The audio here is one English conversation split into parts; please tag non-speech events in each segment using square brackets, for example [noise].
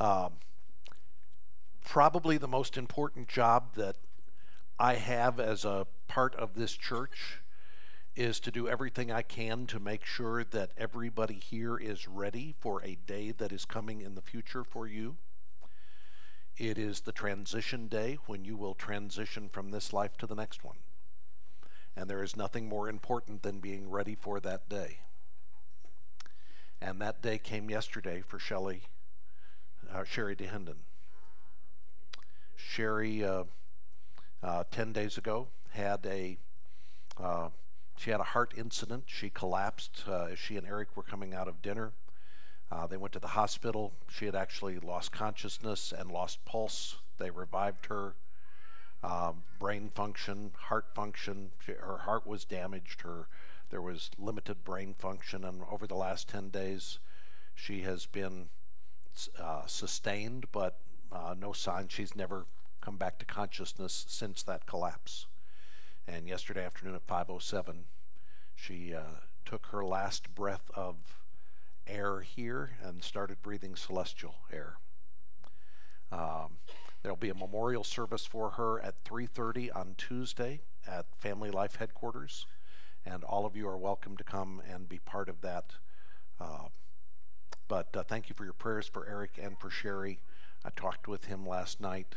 Um, probably the most important job that I have as a part of this church is to do everything I can to make sure that everybody here is ready for a day that is coming in the future for you. It is the transition day when you will transition from this life to the next one. And there is nothing more important than being ready for that day. And that day came yesterday for Shelley, uh, Sherry DeHenden. Sherry, uh, uh, 10 days ago, had a uh, she had a heart incident. She collapsed uh, as she and Eric were coming out of dinner. Uh, they went to the hospital. She had actually lost consciousness and lost pulse. They revived her. Um, brain function, heart function. Her heart was damaged. Her there was limited brain function, and over the last 10 days, she has been uh, sustained, but uh, no sign. She's never come back to consciousness since that collapse. And yesterday afternoon at 5:07, she uh, took her last breath of air here and started breathing celestial air. Um, there'll be a memorial service for her at 3:30 on Tuesday at Family Life headquarters, and all of you are welcome to come and be part of that. Uh, but uh, thank you for your prayers for Eric and for Sherry. I talked with him last night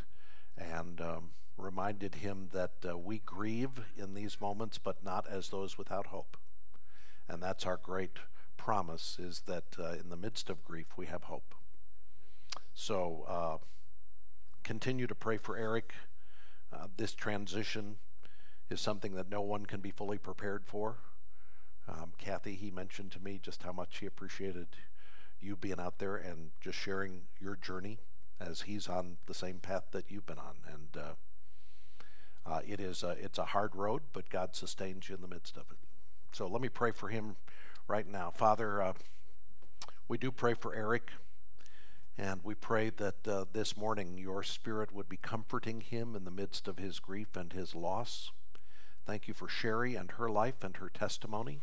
and um, reminded him that uh, we grieve in these moments, but not as those without hope. And that's our great promise is that uh, in the midst of grief, we have hope. So uh, continue to pray for Eric. Uh, this transition is something that no one can be fully prepared for. Um, Kathy, he mentioned to me just how much he appreciated you being out there and just sharing your journey as he's on the same path that you've been on. And uh, uh, it is a, it's a hard road, but God sustains you in the midst of it. So let me pray for him right now. Father, uh, we do pray for Eric, and we pray that uh, this morning your spirit would be comforting him in the midst of his grief and his loss. Thank you for Sherry and her life and her testimony,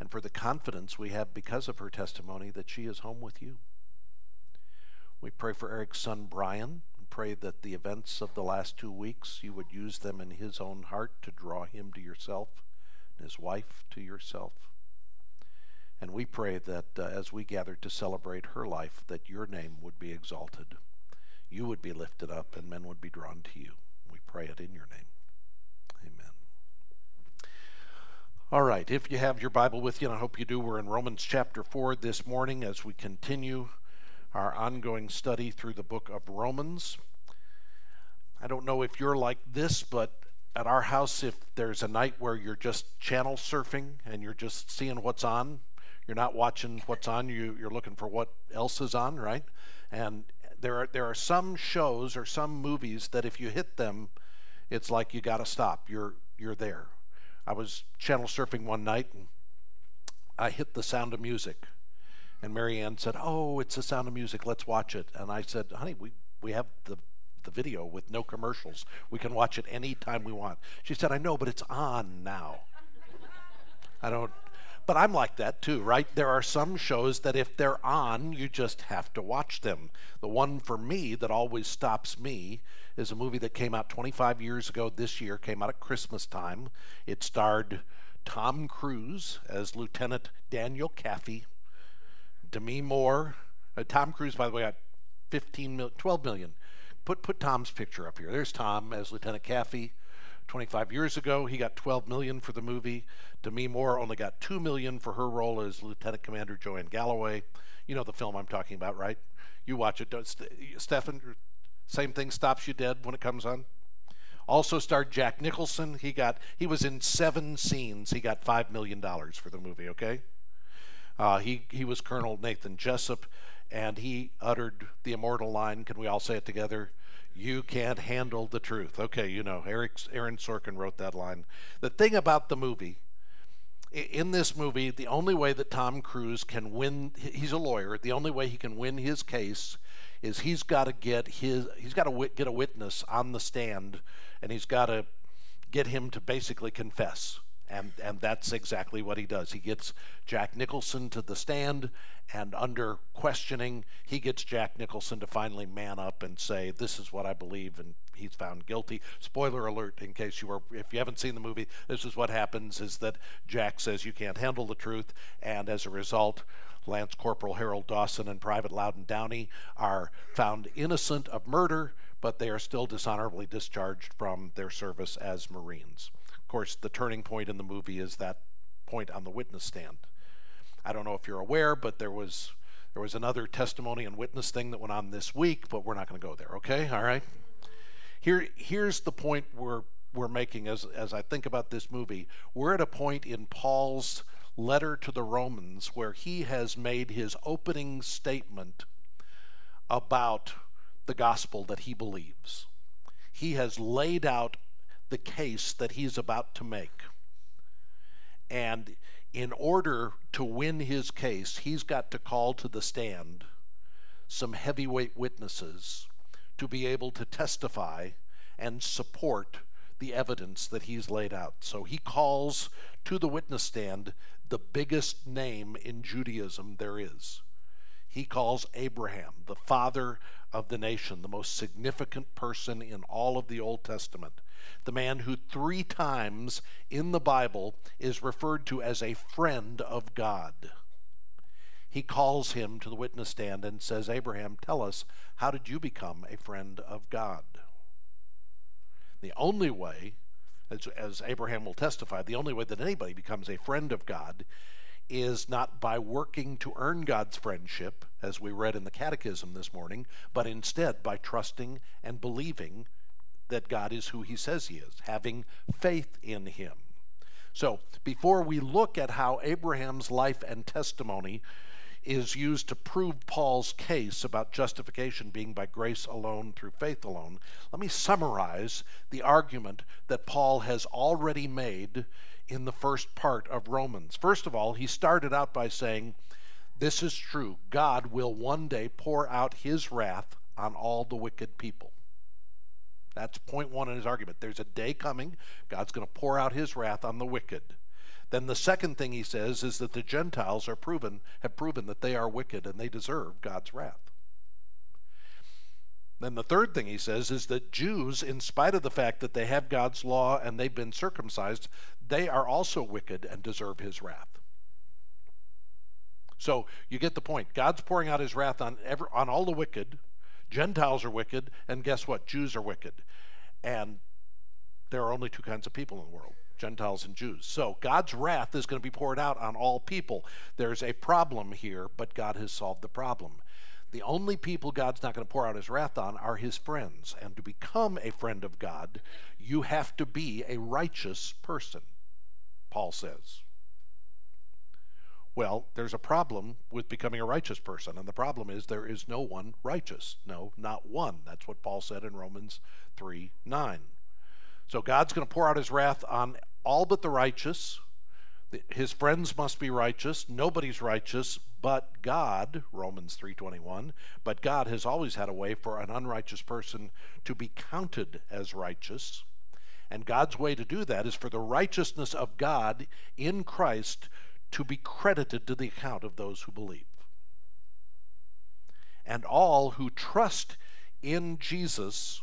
and for the confidence we have because of her testimony that she is home with you. We pray for Eric's son Brian and pray that the events of the last two weeks, you would use them in his own heart to draw him to yourself and his wife to yourself. And we pray that uh, as we gather to celebrate her life, that your name would be exalted, you would be lifted up, and men would be drawn to you. We pray it in your name. Amen. All right, if you have your Bible with you, and I hope you do, we're in Romans chapter 4 this morning as we continue our ongoing study through the book of Romans. I don't know if you're like this, but at our house, if there's a night where you're just channel surfing and you're just seeing what's on, you're not watching what's on, you, you're looking for what else is on, right? And there are, there are some shows or some movies that if you hit them, it's like you got to stop. You're, you're there. I was channel surfing one night and I hit the sound of music and Marianne said, "Oh, it's the sound of music. Let's watch it." And I said, "Honey, we we have the the video with no commercials. We can watch it anytime we want." She said, "I know, but it's on now." I don't but I'm like that too, right? There are some shows that if they're on, you just have to watch them. The one for me that always stops me is a movie that came out 25 years ago this year, came out at Christmas time. It starred Tom Cruise as Lieutenant Daniel Kaffee Demi Moore, uh, Tom Cruise, by the way, got 15 mil, 12 million. Put put Tom's picture up here. There's Tom as Lieutenant Kaffee. 25 years ago, he got 12 million for the movie. Demi Moore only got 2 million for her role as Lieutenant Commander Joanne Galloway. You know the film I'm talking about, right? You watch it. Stefan, same thing stops you dead when it comes on. Also starred Jack Nicholson. He got he was in seven scenes. He got five million dollars for the movie. Okay. Uh, he, he was Colonel Nathan Jessup, and he uttered the immortal line. Can we all say it together? You can't handle the truth. Okay, you know, Eric, Aaron Sorkin wrote that line. The thing about the movie, in this movie, the only way that Tom Cruise can win, he's a lawyer, the only way he can win his case is he's got to get his, he's got to get a witness on the stand, and he's got to get him to basically confess And, and that's exactly what he does. He gets Jack Nicholson to the stand, and under questioning, he gets Jack Nicholson to finally man up and say, This is what I believe, and he's found guilty. Spoiler alert, in case you are, if you haven't seen the movie, this is what happens is that Jack says you can't handle the truth, and as a result, Lance Corporal Harold Dawson and Private Loudon Downey are found innocent of murder, but they are still dishonorably discharged from their service as Marines. Of course, the turning point in the movie is that point on the witness stand. I don't know if you're aware, but there was there was another testimony and witness thing that went on this week, but we're not going to go there, okay? All right. Here here's the point we're we're making as as I think about this movie. We're at a point in Paul's letter to the Romans where he has made his opening statement about the gospel that he believes. He has laid out the case that he's about to make. And in order to win his case, he's got to call to the stand some heavyweight witnesses to be able to testify and support the evidence that he's laid out. So he calls to the witness stand the biggest name in Judaism there is. He calls Abraham the father of the nation, the most significant person in all of the Old Testament the man who three times in the Bible is referred to as a friend of God. He calls him to the witness stand and says, Abraham, tell us, how did you become a friend of God? The only way, as, as Abraham will testify, the only way that anybody becomes a friend of God is not by working to earn God's friendship, as we read in the Catechism this morning, but instead by trusting and believing that God is who he says he is, having faith in him. So, before we look at how Abraham's life and testimony is used to prove Paul's case about justification being by grace alone through faith alone, let me summarize the argument that Paul has already made in the first part of Romans. First of all, he started out by saying, This is true. God will one day pour out his wrath on all the wicked people. That's point one in his argument. There's a day coming, God's going to pour out his wrath on the wicked. Then the second thing he says is that the Gentiles are proven have proven that they are wicked and they deserve God's wrath. Then the third thing he says is that Jews, in spite of the fact that they have God's law and they've been circumcised, they are also wicked and deserve his wrath. So you get the point. God's pouring out his wrath on every, on all the wicked, Gentiles are wicked, and guess what? Jews are wicked. And there are only two kinds of people in the world Gentiles and Jews. So God's wrath is going to be poured out on all people. There's a problem here, but God has solved the problem. The only people God's not going to pour out his wrath on are his friends. And to become a friend of God, you have to be a righteous person, Paul says. Well, there's a problem with becoming a righteous person, and the problem is there is no one righteous. No, not one. That's what Paul said in Romans 3 9. So God's going to pour out his wrath on all but the righteous. His friends must be righteous. Nobody's righteous but God, Romans 3:21. But God has always had a way for an unrighteous person to be counted as righteous. And God's way to do that is for the righteousness of God in Christ to be credited to the account of those who believe. And all who trust in Jesus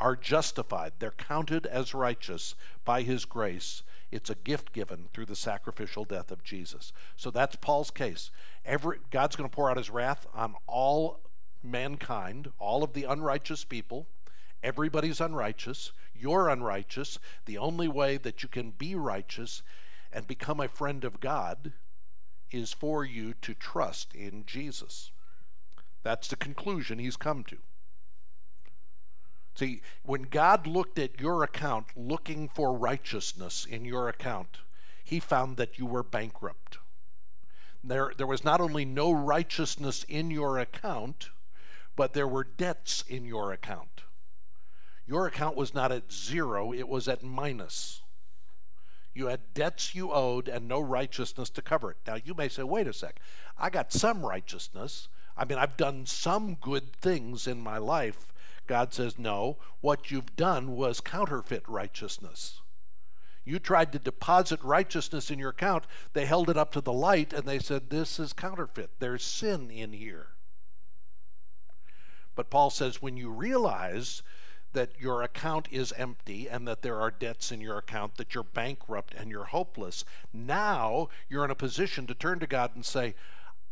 are justified. They're counted as righteous by his grace. It's a gift given through the sacrificial death of Jesus. So that's Paul's case. Every, God's going to pour out his wrath on all mankind, all of the unrighteous people. Everybody's unrighteous. You're unrighteous. The only way that you can be righteous and become a friend of God is for you to trust in Jesus. That's the conclusion he's come to. See, when God looked at your account looking for righteousness in your account, he found that you were bankrupt. There, there was not only no righteousness in your account, but there were debts in your account. Your account was not at zero, it was at minus. You had debts you owed and no righteousness to cover it. Now, you may say, wait a sec, I got some righteousness. I mean, I've done some good things in my life. God says, no, what you've done was counterfeit righteousness. You tried to deposit righteousness in your account. They held it up to the light and they said, This is counterfeit. There's sin in here. But Paul says, when you realize that your account is empty and that there are debts in your account, that you're bankrupt and you're hopeless, now you're in a position to turn to God and say,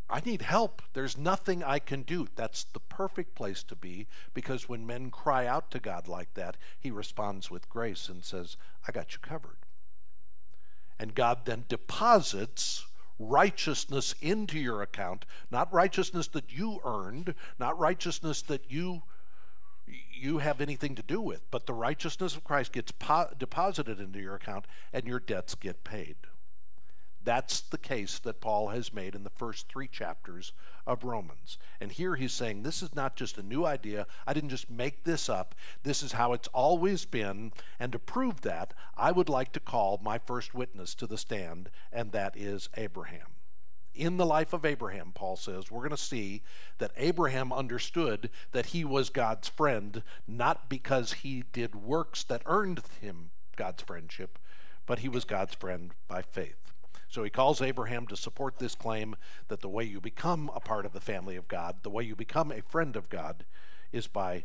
I need help. There's nothing I can do. That's the perfect place to be because when men cry out to God like that, He responds with grace and says, I got you covered. And God then deposits righteousness into your account, not righteousness that you earned, not righteousness that you you have anything to do with, but the righteousness of Christ gets deposited into your account and your debts get paid. That's the case that Paul has made in the first three chapters of Romans. And here he's saying this is not just a new idea. I didn't just make this up. This is how it's always been. And to prove that, I would like to call my first witness to the stand, and that is Abraham. In the life of Abraham, Paul says, we're going to see that Abraham understood that he was God's friend, not because he did works that earned him God's friendship, but he was God's friend by faith. So he calls Abraham to support this claim that the way you become a part of the family of God, the way you become a friend of God, is by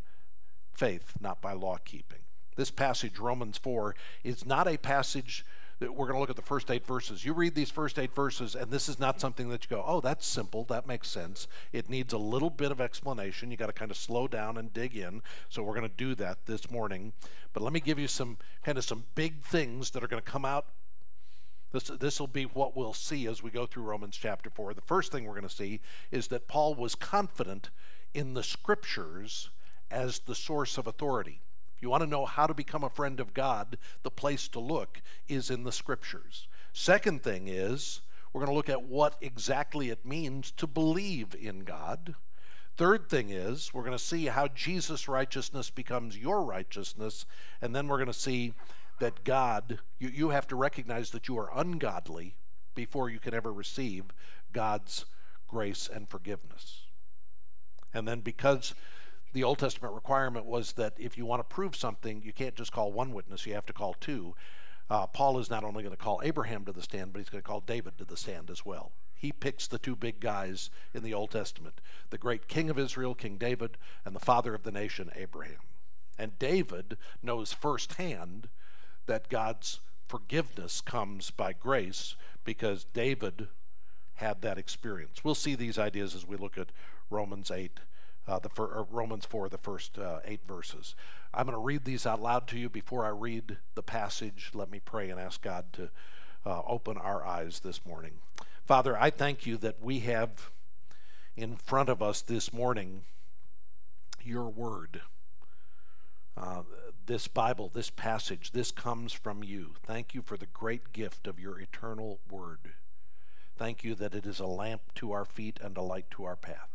faith, not by law keeping. This passage, Romans 4, is not a passage we're going to look at the first eight verses. You read these first eight verses, and this is not something that you go, oh, that's simple, that makes sense. It needs a little bit of explanation. You got to kind of slow down and dig in. So we're going to do that this morning. But let me give you some kind of some big things that are going to come out this, this will be what we'll see as we go through Romans chapter 4. The first thing we're going to see is that Paul was confident in the scriptures as the source of authority. You want to know how to become a friend of God, the place to look is in the scriptures. Second thing is, we're going to look at what exactly it means to believe in God. Third thing is, we're going to see how Jesus' righteousness becomes your righteousness. And then we're going to see that God, you, you have to recognize that you are ungodly before you can ever receive God's grace and forgiveness. And then because the Old Testament requirement was that if you want to prove something, you can't just call one witness, you have to call two. Uh, Paul is not only going to call Abraham to the stand, but he's going to call David to the stand as well. He picks the two big guys in the Old Testament the great king of Israel, King David, and the father of the nation, Abraham. And David knows firsthand that God's forgiveness comes by grace because David had that experience. We'll see these ideas as we look at Romans 8, uh, the fir- Romans 4, the first uh, eight verses. I'm going to read these out loud to you before I read the passage. Let me pray and ask God to uh, open our eyes this morning. Father, I thank you that we have in front of us this morning your word. Uh, this Bible, this passage, this comes from you. Thank you for the great gift of your eternal word. Thank you that it is a lamp to our feet and a light to our path.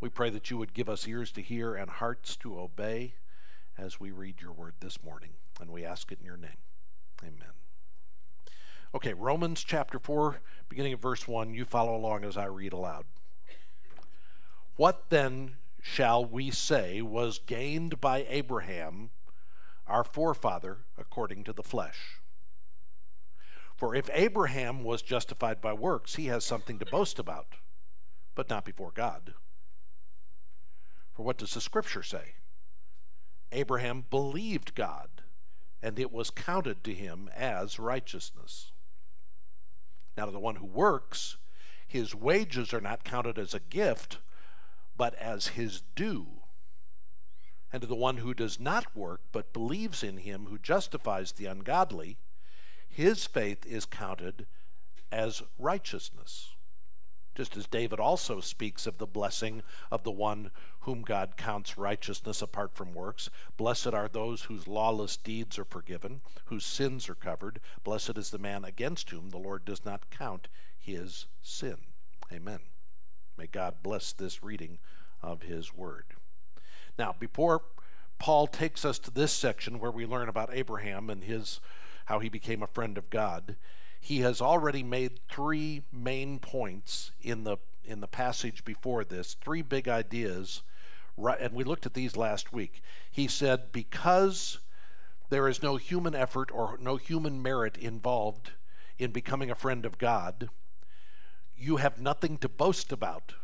We pray that you would give us ears to hear and hearts to obey as we read your word this morning. And we ask it in your name. Amen. Okay, Romans chapter 4, beginning of verse 1. You follow along as I read aloud. What then shall we say, was gained by Abraham, our forefather, according to the flesh. For if Abraham was justified by works, he has something to boast about, but not before God. For what does the scripture say? Abraham believed God, and it was counted to him as righteousness. Now, to the one who works, his wages are not counted as a gift but as his due. And to the one who does not work, but believes in him who justifies the ungodly, his faith is counted as righteousness. Just as David also speaks of the blessing of the one whom God counts righteousness apart from works. Blessed are those whose lawless deeds are forgiven, whose sins are covered. Blessed is the man against whom the Lord does not count his sin. Amen. May God bless this reading of His Word. Now, before Paul takes us to this section where we learn about Abraham and his how he became a friend of God, he has already made three main points in the in the passage before this, three big ideas, right, and we looked at these last week. He said because there is no human effort or no human merit involved in becoming a friend of God, you have nothing to boast about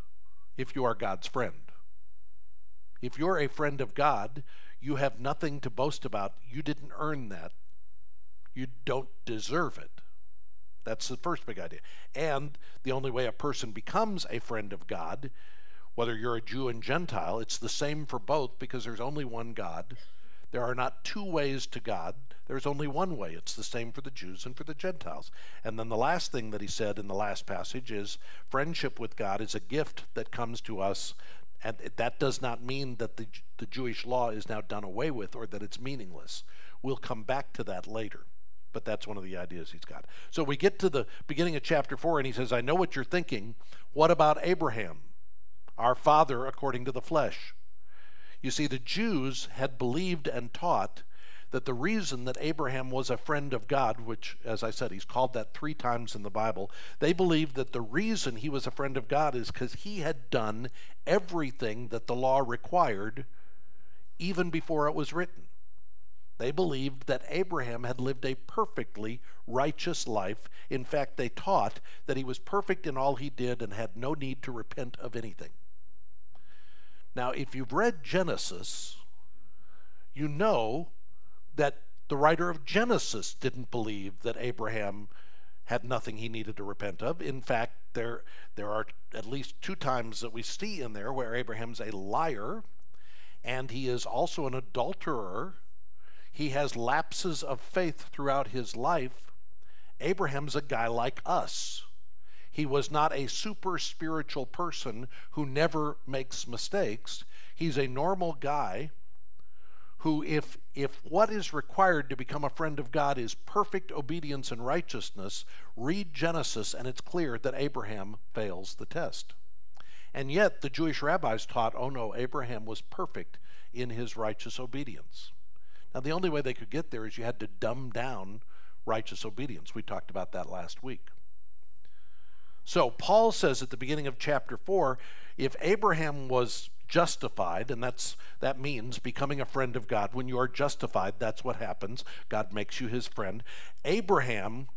if you are God's friend. If you're a friend of God, you have nothing to boast about. You didn't earn that. You don't deserve it. That's the first big idea. And the only way a person becomes a friend of God, whether you're a Jew and Gentile, it's the same for both because there's only one God. There are not two ways to God. There's only one way. It's the same for the Jews and for the Gentiles. And then the last thing that he said in the last passage is friendship with God is a gift that comes to us. And that does not mean that the, the Jewish law is now done away with or that it's meaningless. We'll come back to that later but that's one of the ideas he's got. So we get to the beginning of chapter 4, and he says, I know what you're thinking. What about Abraham, our father according to the flesh? You see, the Jews had believed and taught that the reason that Abraham was a friend of God, which, as I said, he's called that three times in the Bible, they believed that the reason he was a friend of God is because he had done everything that the law required even before it was written. They believed that Abraham had lived a perfectly righteous life. In fact, they taught that he was perfect in all he did and had no need to repent of anything. Now, if you've read Genesis, you know that the writer of Genesis didn't believe that Abraham had nothing he needed to repent of. In fact, there, there are at least two times that we see in there where Abraham's a liar and he is also an adulterer he has lapses of faith throughout his life. Abraham's a guy like us. He was not a super spiritual person who never makes mistakes. He's a normal guy who, if, if what is required to become a friend of God is perfect obedience and righteousness, read Genesis and it's clear that Abraham fails the test. And yet, the Jewish rabbis taught, oh no, Abraham was perfect in his righteous obedience. Now, the only way they could get there is you had to dumb down righteous obedience. We talked about that last week. So, Paul says at the beginning of chapter 4 if Abraham was justified, and that's, that means becoming a friend of God, when you are justified, that's what happens. God makes you his friend. Abraham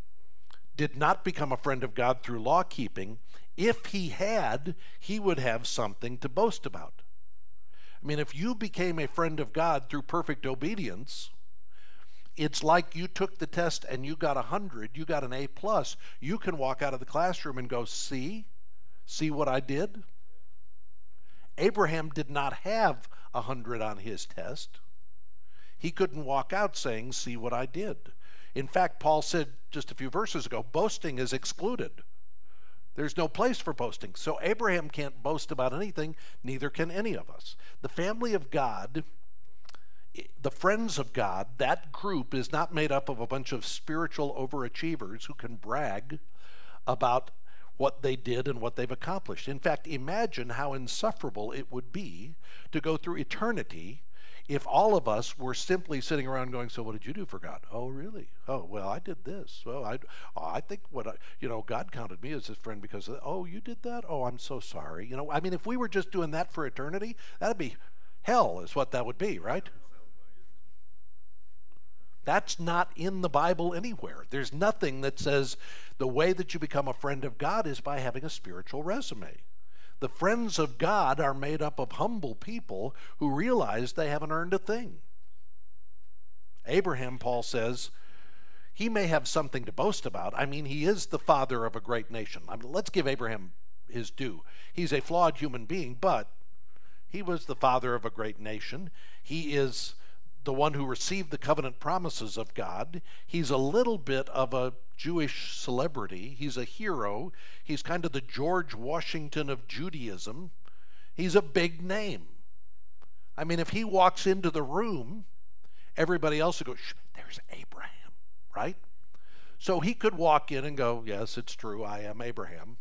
did not become a friend of God through law keeping. If he had, he would have something to boast about. I mean, if you became a friend of God through perfect obedience, it's like you took the test and you got a 100, you got an A plus. You can walk out of the classroom and go, "See? See what I did?" Abraham did not have a 100 on his test. He couldn't walk out saying, "See what I did." In fact, Paul said just a few verses ago, boasting is excluded. There's no place for boasting. So Abraham can't boast about anything, neither can any of us. The family of God, the friends of God, that group is not made up of a bunch of spiritual overachievers who can brag about what they did and what they've accomplished. In fact, imagine how insufferable it would be to go through eternity if all of us were simply sitting around going, "So what did you do for God?" Oh, really? Oh, well, I did this. Well, I, I think what I, you know, God counted me as His friend because of, oh, you did that. Oh, I'm so sorry. You know, I mean, if we were just doing that for eternity, that'd be hell, is what that would be, right? That's not in the Bible anywhere. There's nothing that says the way that you become a friend of God is by having a spiritual resume. The friends of God are made up of humble people who realize they haven't earned a thing. Abraham, Paul says, he may have something to boast about. I mean, he is the father of a great nation. I mean, let's give Abraham his due. He's a flawed human being, but he was the father of a great nation. He is the one who received the covenant promises of God. He's a little bit of a Jewish celebrity. He's a hero. He's kind of the George Washington of Judaism. He's a big name. I mean, if he walks into the room, everybody else will go, there's Abraham, right? So he could walk in and go, yes, it's true, I am Abraham.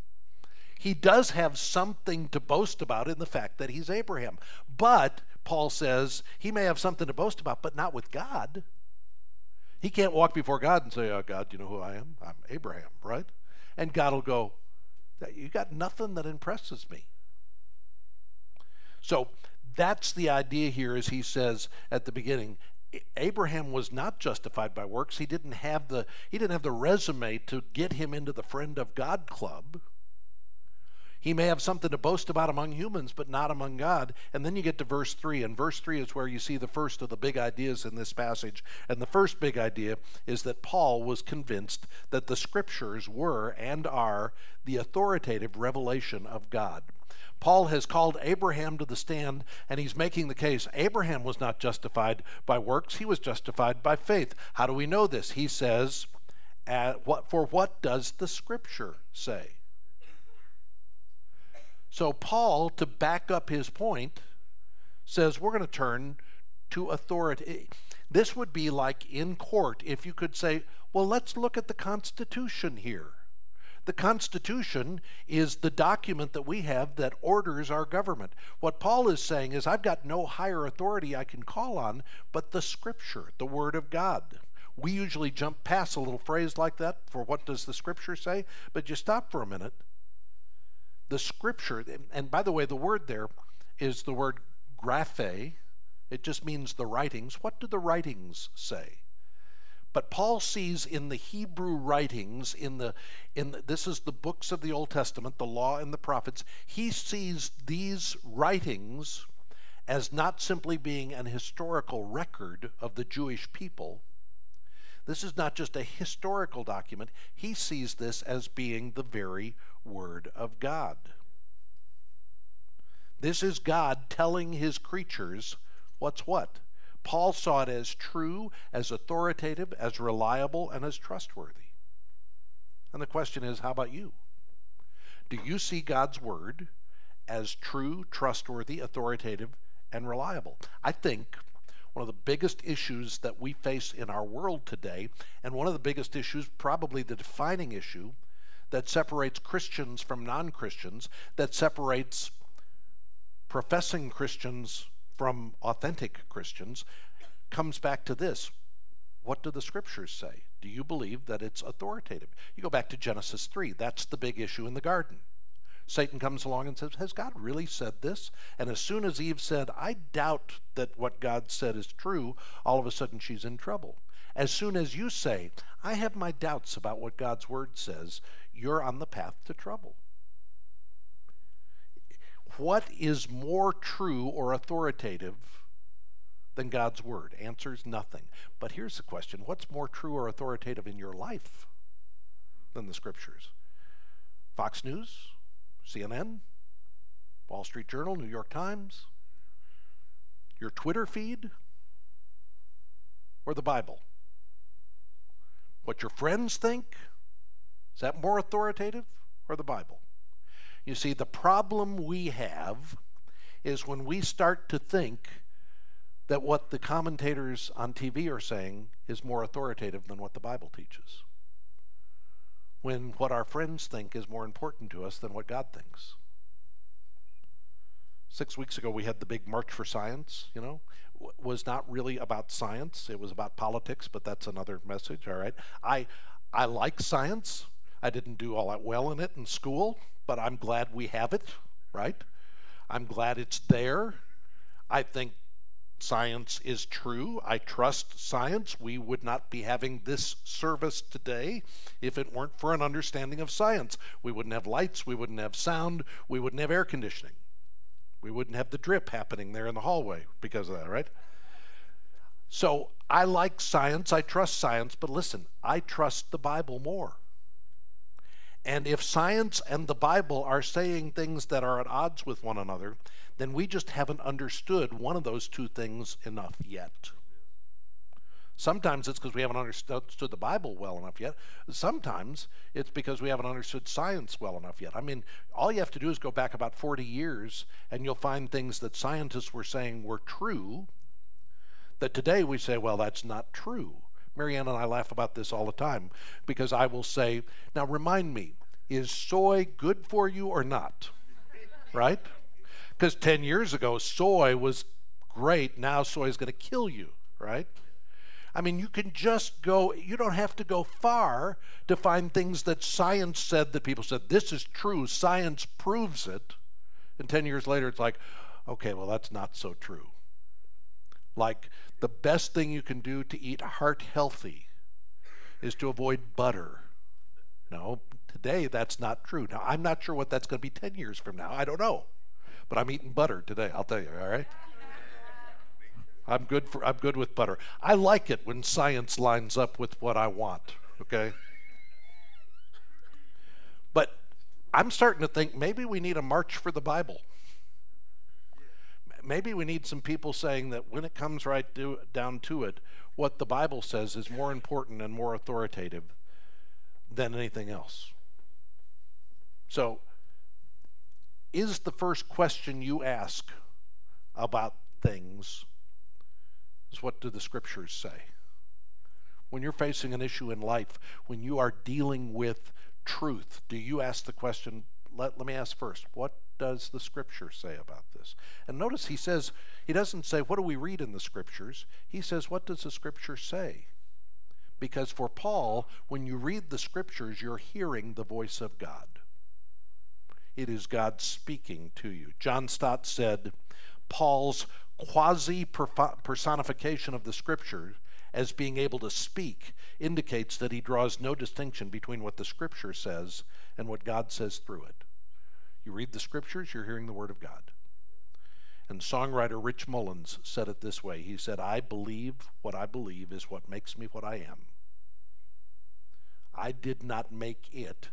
He does have something to boast about in the fact that he's Abraham. But Paul says he may have something to boast about, but not with God. He can't walk before God and say, Oh, God, you know who I am? I'm Abraham, right? And God will go, You got nothing that impresses me. So that's the idea here, as he says at the beginning Abraham was not justified by works. He didn't have the he didn't have the resume to get him into the friend of God club. He may have something to boast about among humans, but not among God. And then you get to verse 3, and verse 3 is where you see the first of the big ideas in this passage. And the first big idea is that Paul was convinced that the scriptures were and are the authoritative revelation of God. Paul has called Abraham to the stand, and he's making the case Abraham was not justified by works, he was justified by faith. How do we know this? He says, For what does the scripture say? So, Paul, to back up his point, says we're going to turn to authority. This would be like in court if you could say, well, let's look at the Constitution here. The Constitution is the document that we have that orders our government. What Paul is saying is, I've got no higher authority I can call on but the Scripture, the Word of God. We usually jump past a little phrase like that for what does the Scripture say, but you stop for a minute. The Scripture, and by the way, the word there is the word graphe. It just means the writings. What do the writings say? But Paul sees in the Hebrew writings, in the, in the, this is the books of the Old Testament, the law and the prophets, he sees these writings as not simply being an historical record of the Jewish people. This is not just a historical document. He sees this as being the very Word of God. This is God telling his creatures what's what. Paul saw it as true, as authoritative, as reliable, and as trustworthy. And the question is how about you? Do you see God's Word as true, trustworthy, authoritative, and reliable? I think one of the biggest issues that we face in our world today, and one of the biggest issues, probably the defining issue, that separates Christians from non Christians, that separates professing Christians from authentic Christians comes back to this. What do the scriptures say? Do you believe that it's authoritative? You go back to Genesis 3. That's the big issue in the garden. Satan comes along and says, Has God really said this? And as soon as Eve said, I doubt that what God said is true, all of a sudden she's in trouble. As soon as you say, I have my doubts about what God's word says, you're on the path to trouble. What is more true or authoritative than God's Word? Answers nothing. But here's the question what's more true or authoritative in your life than the Scriptures? Fox News? CNN? Wall Street Journal? New York Times? Your Twitter feed? Or the Bible? What your friends think? Is that more authoritative? Or the Bible? You see, the problem we have is when we start to think that what the commentators on TV are saying is more authoritative than what the Bible teaches. When what our friends think is more important to us than what God thinks. Six weeks ago, we had the big March for Science, you know, w- was not really about science. It was about politics, but that's another message, all right? I, I like science. I didn't do all that well in it in school, but I'm glad we have it, right? I'm glad it's there. I think science is true. I trust science. We would not be having this service today if it weren't for an understanding of science. We wouldn't have lights, we wouldn't have sound, we wouldn't have air conditioning. We wouldn't have the drip happening there in the hallway because of that, right? So I like science, I trust science, but listen, I trust the Bible more. And if science and the Bible are saying things that are at odds with one another, then we just haven't understood one of those two things enough yet. Sometimes it's because we haven't understood the Bible well enough yet. Sometimes it's because we haven't understood science well enough yet. I mean, all you have to do is go back about 40 years and you'll find things that scientists were saying were true that today we say, well, that's not true. Marianne and I laugh about this all the time because I will say, now remind me, is soy good for you or not? right? Because 10 years ago, soy was great. Now soy is going to kill you, right? I mean, you can just go, you don't have to go far to find things that science said that people said, this is true, science proves it. And 10 years later, it's like, okay, well, that's not so true. Like the best thing you can do to eat heart healthy is to avoid butter. No, today that's not true. Now, I'm not sure what that's going to be 10 years from now. I don't know. But I'm eating butter today, I'll tell you, all right? I'm good for I'm good with butter. I like it when science lines up with what I want, okay? But I'm starting to think maybe we need a march for the Bible. Maybe we need some people saying that when it comes right do, down to it, what the Bible says is more important and more authoritative than anything else. So, is the first question you ask about things is what do the scriptures say? When you're facing an issue in life, when you are dealing with truth, do you ask the question, let, let me ask first, what does the scripture say about this? And notice he says, he doesn't say, what do we read in the scriptures? He says, what does the scripture say? Because for Paul, when you read the scriptures, you're hearing the voice of God. It is God speaking to you. John Stott said, Paul's quasi personification of the scriptures as being able to speak indicates that he draws no distinction between what the scripture says and what God says through it. You read the scriptures, you're hearing the word of God. And songwriter Rich Mullins said it this way He said, I believe what I believe is what makes me what I am. I did not make it.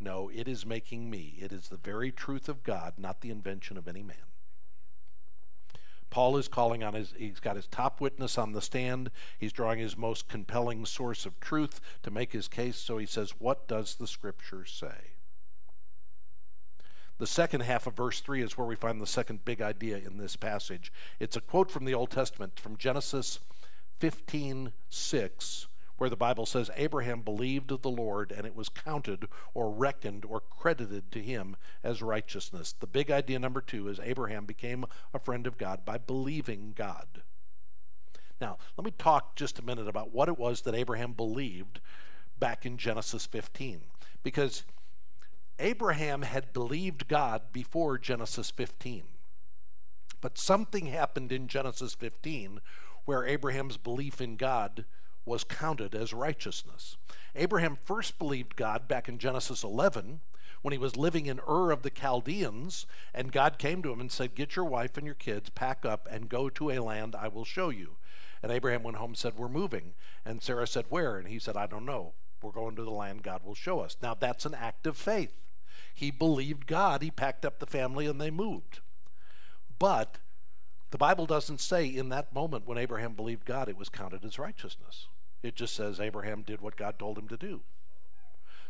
No, it is making me. It is the very truth of God, not the invention of any man. Paul is calling on his, he's got his top witness on the stand. He's drawing his most compelling source of truth to make his case. So he says, What does the scripture say? The second half of verse 3 is where we find the second big idea in this passage. It's a quote from the Old Testament, from Genesis 15 6 where the Bible says Abraham believed the Lord and it was counted or reckoned or credited to him as righteousness. The big idea number two is Abraham became a friend of God by believing God. Now, let me talk just a minute about what it was that Abraham believed back in Genesis 15. Because Abraham had believed God before Genesis 15. But something happened in Genesis 15 where Abraham's belief in God was counted as righteousness. Abraham first believed God back in Genesis 11 when he was living in Ur of the Chaldeans, and God came to him and said, Get your wife and your kids, pack up, and go to a land I will show you. And Abraham went home and said, We're moving. And Sarah said, Where? And he said, I don't know. We're going to the land God will show us. Now that's an act of faith. He believed God, he packed up the family, and they moved. But the Bible doesn't say in that moment when Abraham believed God, it was counted as righteousness. It just says Abraham did what God told him to do.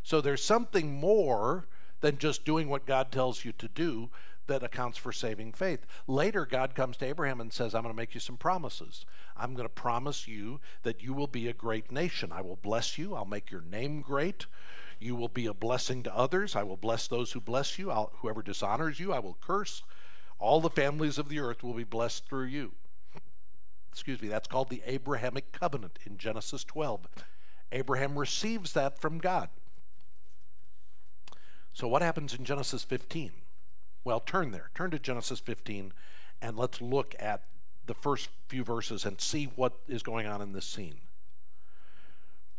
So there's something more than just doing what God tells you to do that accounts for saving faith. Later, God comes to Abraham and says, I'm going to make you some promises. I'm going to promise you that you will be a great nation. I will bless you. I'll make your name great. You will be a blessing to others. I will bless those who bless you. I'll, whoever dishonors you, I will curse. All the families of the earth will be blessed through you excuse me, that's called the Abrahamic covenant in Genesis 12. Abraham receives that from God. So, what happens in Genesis 15? Well, turn there. Turn to Genesis 15 and let's look at the first few verses and see what is going on in this scene.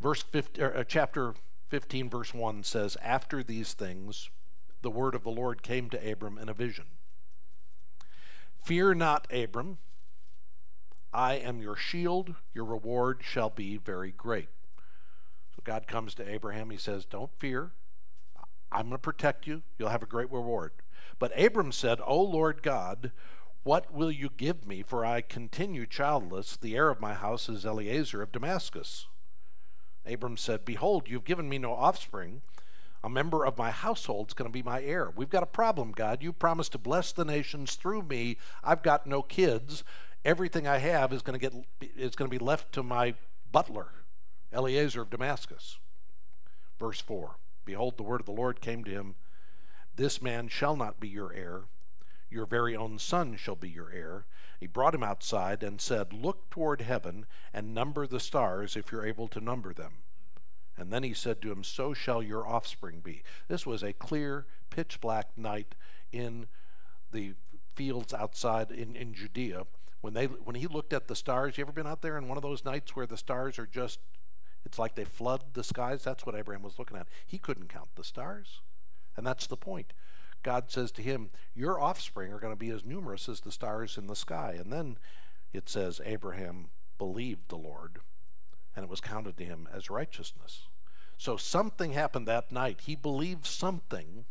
Verse 15, uh, chapter 15, verse 1 says, After these things, the word of the Lord came to Abram in a vision. Fear not, Abram I am your shield, your reward shall be very great. So God comes to Abraham, he says, Don't fear, I'm going to protect you, you'll have a great reward. But Abram said, O Lord God, what will you give me? For I continue childless. The heir of my house is Eliezer of Damascus. Abram said, Behold, you've given me no offspring. A member of my household is going to be my heir. We've got a problem, God. You promised to bless the nations through me. I've got no kids everything I have is going to get is going to be left to my butler, Eliezer of Damascus. Verse 4 Behold, the word of the Lord came to him This man shall not be your heir, your very own son shall be your heir. He brought him outside and said, Look toward heaven and number the stars if you're able to number them. And then he said to him, So shall your offspring be. This was a clear, pitch black night in the fields outside in, in Judea, when they when he looked at the stars, you ever been out there in one of those nights where the stars are just it's like they flood the skies? That's what Abraham was looking at. He couldn't count the stars. And that's the point. God says to him, Your offspring are going to be as numerous as the stars in the sky. And then it says, Abraham believed the Lord, and it was counted to him as righteousness. So something happened that night. He believed something.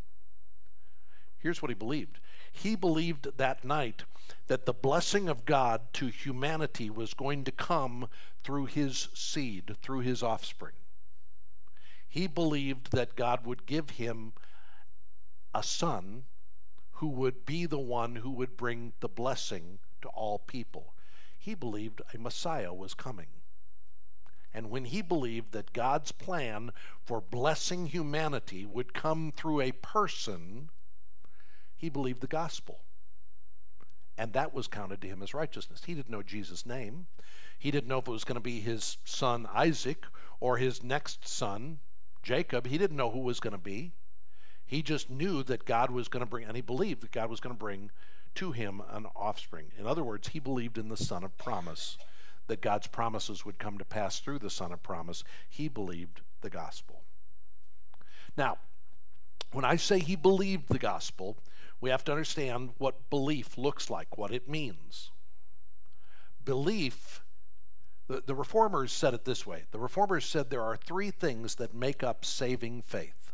Here's what he believed he believed that night that the blessing of God to humanity was going to come through his seed, through his offspring. He believed that God would give him a son who would be the one who would bring the blessing to all people. He believed a Messiah was coming. And when he believed that God's plan for blessing humanity would come through a person, he believed the gospel. And that was counted to him as righteousness. He didn't know Jesus' name. He didn't know if it was going to be his son Isaac or his next son, Jacob. He didn't know who was going to be. He just knew that God was going to bring, and he believed that God was going to bring to him an offspring. In other words, he believed in the son of promise, that God's promises would come to pass through the son of promise. He believed the gospel. Now, when I say he believed the gospel, we have to understand what belief looks like, what it means. Belief, the, the reformers said it this way the reformers said there are three things that make up saving faith.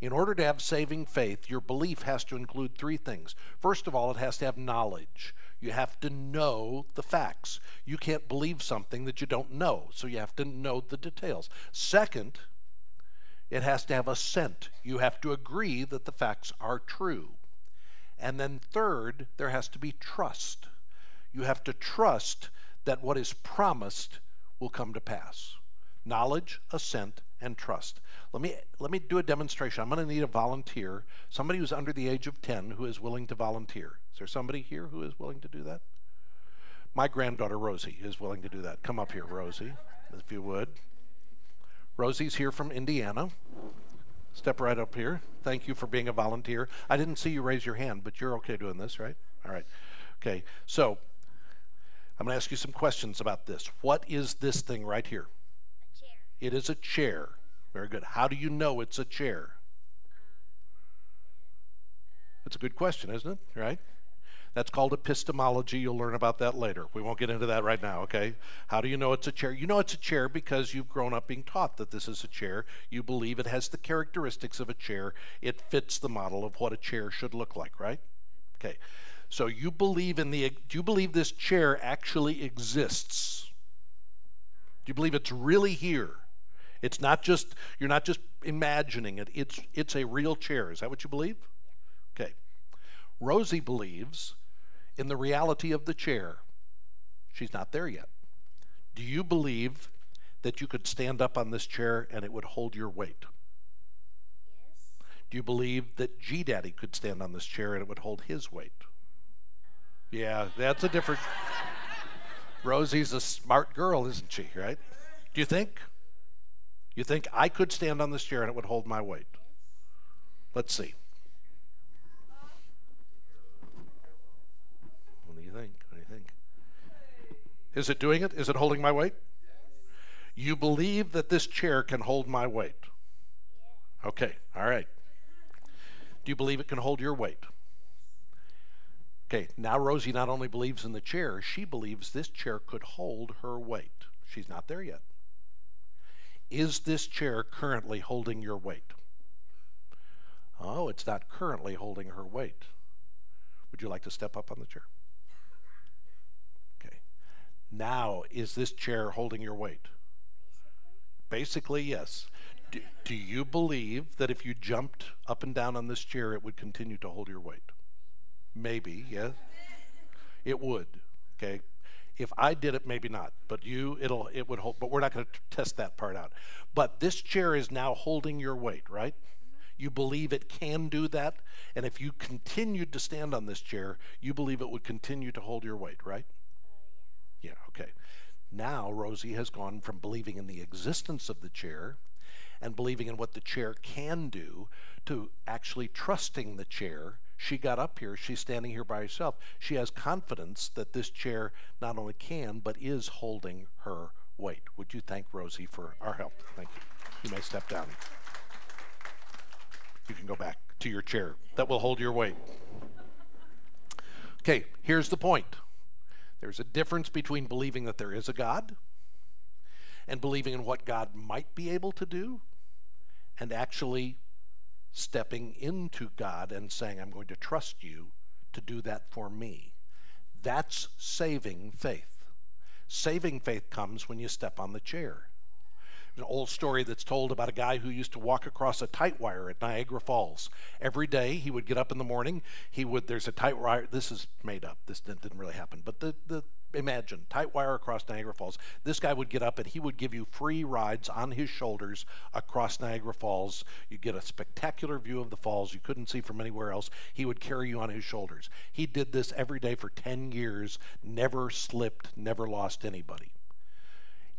In order to have saving faith, your belief has to include three things. First of all, it has to have knowledge. You have to know the facts. You can't believe something that you don't know, so you have to know the details. Second, it has to have assent. You have to agree that the facts are true. And then third, there has to be trust. You have to trust that what is promised will come to pass. Knowledge, assent, and trust. Let me let me do a demonstration. I'm going to need a volunteer, somebody who's under the age of 10 who is willing to volunteer. Is there somebody here who is willing to do that? My granddaughter Rosie is willing to do that. Come up here, Rosie, if you would. Rosie's here from Indiana. Step right up here. Thank you for being a volunteer. I didn't see you raise your hand, but you're okay doing this, right? All right. Okay. So, I'm going to ask you some questions about this. What is this thing right here? A chair. It is a chair. Very good. How do you know it's a chair? Um, That's a good question, isn't it? Right? That's called epistemology. You'll learn about that later. We won't get into that right now, okay? How do you know it's a chair? You know it's a chair because you've grown up being taught that this is a chair. You believe it has the characteristics of a chair. It fits the model of what a chair should look like, right? Okay. So you believe in the do you believe this chair actually exists? Do you believe it's really here? It's not just you're not just imagining it. It's it's a real chair. Is that what you believe? Okay. Rosie believes in the reality of the chair. She's not there yet. Do you believe that you could stand up on this chair and it would hold your weight? Yes. Do you believe that G Daddy could stand on this chair and it would hold his weight? Uh. Yeah, that's a different. [laughs] Rosie's a smart girl, isn't she, right? Do you think? You think I could stand on this chair and it would hold my weight? Let's see. What do you think? What do you think? Is it doing it? Is it holding my weight? You believe that this chair can hold my weight? Okay, all right. Do you believe it can hold your weight? Okay, now Rosie not only believes in the chair, she believes this chair could hold her weight. She's not there yet. Is this chair currently holding your weight? Oh, it's not currently holding her weight. Would you like to step up on the chair? Now, is this chair holding your weight? Basically, yes. Do, do you believe that if you jumped up and down on this chair, it would continue to hold your weight? Maybe, yes. It would. Okay. If I did it, maybe not. But you, it'll it would hold. But we're not going to test that part out. But this chair is now holding your weight, right? You believe it can do that, and if you continued to stand on this chair, you believe it would continue to hold your weight, right? Yeah. Okay. Now Rosie has gone from believing in the existence of the chair, and believing in what the chair can do to actually trusting the chair. She got up here, she's standing here by herself. She has confidence that this chair not only can, but is holding her weight. Would you thank Rosie for our help? Thank you. You may step down. You can go back to your chair. That will hold your weight. Okay, here's the point there's a difference between believing that there is a God and believing in what God might be able to do and actually stepping into God and saying, I'm going to trust you to do that for me. That's saving faith. Saving faith comes when you step on the chair an old story that's told about a guy who used to walk across a tight wire at Niagara Falls. Every day he would get up in the morning, he would there's a tight wire this is made up. This didn't, didn't really happen, but the the imagine tight wire across Niagara Falls. This guy would get up and he would give you free rides on his shoulders across Niagara Falls. You get a spectacular view of the falls you couldn't see from anywhere else. He would carry you on his shoulders. He did this every day for 10 years, never slipped, never lost anybody.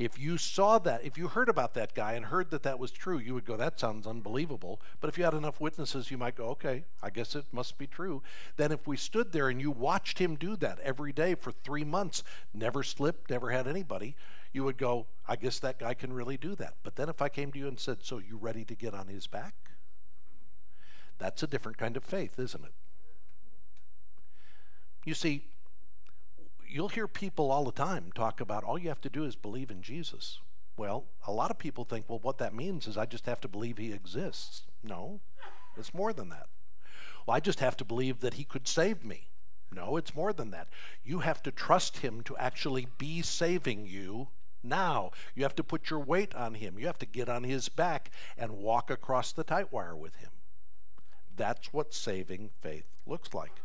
If you saw that, if you heard about that guy and heard that that was true, you would go, that sounds unbelievable. But if you had enough witnesses, you might go, okay, I guess it must be true. Then if we stood there and you watched him do that every day for three months, never slipped, never had anybody, you would go, I guess that guy can really do that. But then if I came to you and said, so you ready to get on his back? That's a different kind of faith, isn't it? You see, you'll hear people all the time talk about all you have to do is believe in Jesus. Well, a lot of people think, well, what that means is I just have to believe he exists. No, it's more than that. Well, I just have to believe that he could save me. No, it's more than that. You have to trust him to actually be saving you now. You have to put your weight on him. You have to get on his back and walk across the tight wire with him. That's what saving faith looks like.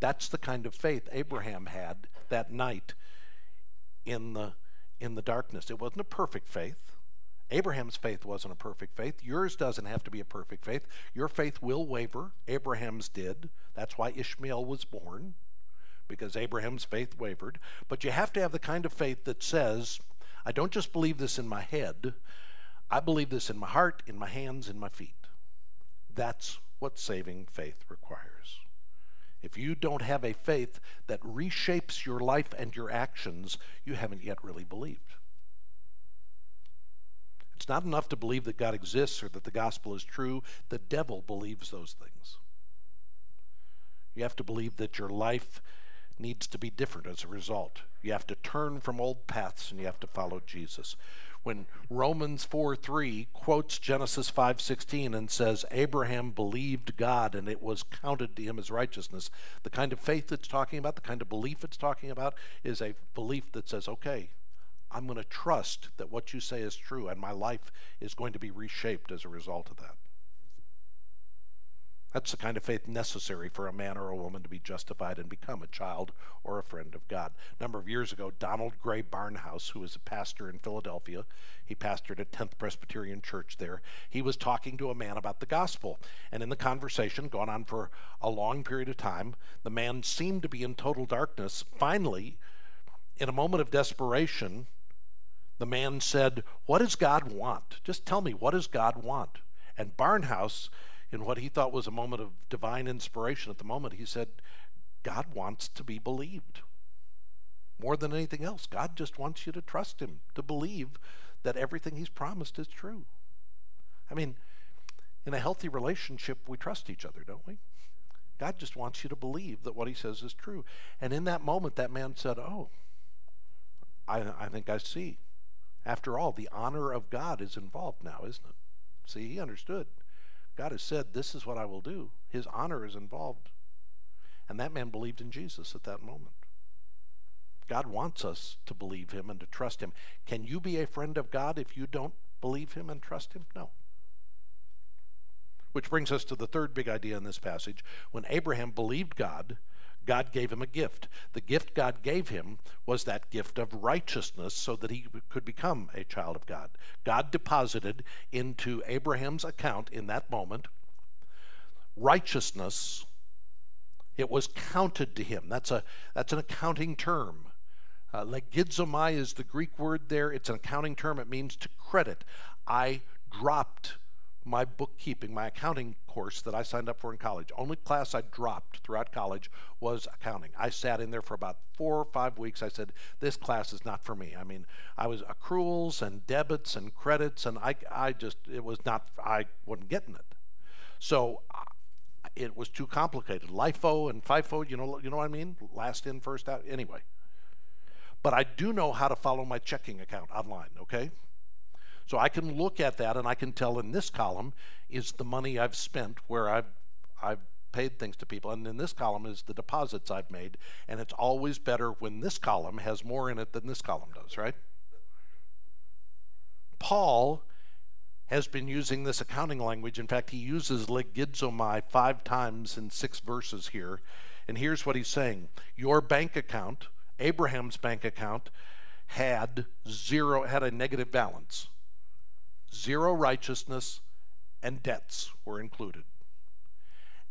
That's the kind of faith Abraham had that night in the in the darkness. It wasn't a perfect faith. Abraham's faith wasn't a perfect faith. Yours doesn't have to be a perfect faith. Your faith will waver. Abraham's did. That's why Ishmael was born, because Abraham's faith wavered. But you have to have the kind of faith that says, I don't just believe this in my head, I believe this in my heart, in my hands, in my feet. That's what saving faith requires. If you don't have a faith that reshapes your life and your actions, you haven't yet really believed. It's not enough to believe that God exists or that the gospel is true. The devil believes those things. You have to believe that your life needs to be different as a result. You have to turn from old paths and you have to follow Jesus when Romans 4 3 quotes Genesis 5:16 and says Abraham believed God and it was counted to him as righteousness. The kind of faith it's talking about, the kind of belief it's talking about is a belief that says, "Okay, I'm going to trust that what you say is true and my life is going to be reshaped as a result of that." That's the kind of faith necessary for a man or a woman to be justified and become a child or a friend of God. A number of years ago, Donald Grey Barnhouse, who was a pastor in Philadelphia, he pastored at 10th Presbyterian Church there, he was talking to a man about the gospel. And in the conversation, gone on for a long period of time, the man seemed to be in total darkness. Finally, in a moment of desperation, the man said, What does God want? Just tell me, what does God want? And Barnhouse in what he thought was a moment of divine inspiration at the moment, he said, God wants to be believed. More than anything else, God just wants you to trust him, to believe that everything he's promised is true. I mean, in a healthy relationship, we trust each other, don't we? God just wants you to believe that what he says is true. And in that moment, that man said, Oh, I, I think I see. After all, the honor of God is involved now, isn't it? See, he understood. God has said, This is what I will do. His honor is involved. And that man believed in Jesus at that moment. God wants us to believe him and to trust him. Can you be a friend of God if you don't believe him and trust him? No. Which brings us to the third big idea in this passage. When Abraham believed God, God gave him a gift. The gift God gave him was that gift of righteousness so that he could become a child of God. God deposited into Abraham's account in that moment righteousness. It was counted to him. That's, a, that's an accounting term. Uh, logizomai is the Greek word there. It's an accounting term. It means to credit. I dropped my bookkeeping, my accounting course that I signed up for in college. Only class I dropped throughout college was accounting. I sat in there for about four or five weeks. I said, This class is not for me. I mean, I was accruals and debits and credits, and I, I just, it was not, I wasn't getting it. So uh, it was too complicated. LIFO and FIFO, you know, you know what I mean? Last in, first out. Anyway. But I do know how to follow my checking account online, okay? So I can look at that and I can tell in this column is the money I've spent where I've I've paid things to people and in this column is the deposits I've made and it's always better when this column has more in it than this column does, right? Paul has been using this accounting language. In fact, he uses logizomai five times in six verses here. And here's what he's saying Your bank account, Abraham's bank account, had zero, had a negative balance. Zero righteousness and debts were included.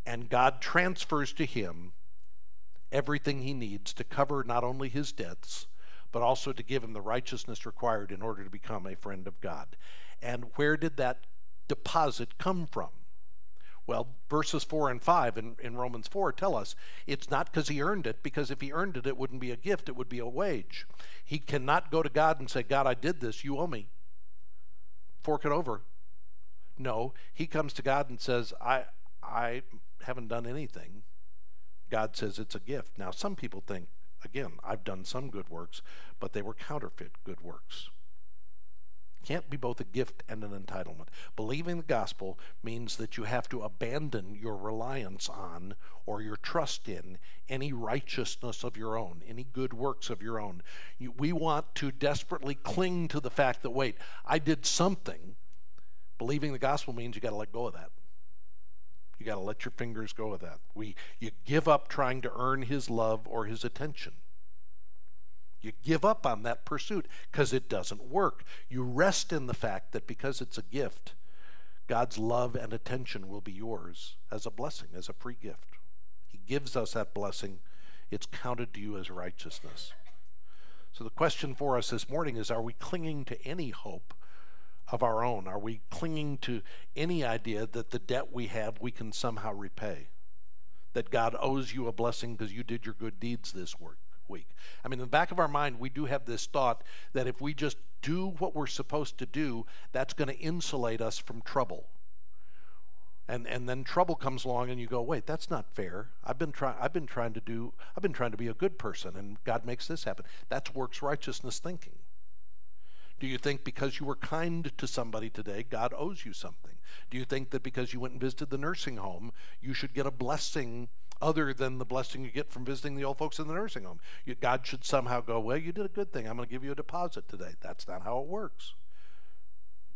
And God transfers to him everything he needs to cover not only his debts, but also to give him the righteousness required in order to become a friend of God. And where did that deposit come from? Well, verses 4 and 5 in, in Romans 4 tell us it's not because he earned it, because if he earned it, it wouldn't be a gift, it would be a wage. He cannot go to God and say, God, I did this, you owe me. Fork it over. No, he comes to God and says, I, I haven't done anything. God says it's a gift. Now, some people think, again, I've done some good works, but they were counterfeit good works can't be both a gift and an entitlement. Believing the gospel means that you have to abandon your reliance on or your trust in any righteousness of your own, any good works of your own. You, we want to desperately cling to the fact that, wait, I did something. Believing the gospel means you got to let go of that. You got to let your fingers go of that. We, you give up trying to earn his love or his attention. You give up on that pursuit because it doesn't work. You rest in the fact that because it's a gift, God's love and attention will be yours as a blessing, as a free gift. He gives us that blessing. It's counted to you as righteousness. So the question for us this morning is are we clinging to any hope of our own? Are we clinging to any idea that the debt we have we can somehow repay? That God owes you a blessing because you did your good deeds this work? Week. I mean, in the back of our mind, we do have this thought that if we just do what we're supposed to do, that's going to insulate us from trouble. And, and then trouble comes along and you go, wait, that's not fair. I've been trying I've been trying to do I've been trying to be a good person and God makes this happen. That's works righteousness thinking. Do you think because you were kind to somebody today, God owes you something? Do you think that because you went and visited the nursing home, you should get a blessing other than the blessing you get from visiting the old folks in the nursing home. You, God should somehow go, Well, you did a good thing. I'm going to give you a deposit today. That's not how it works.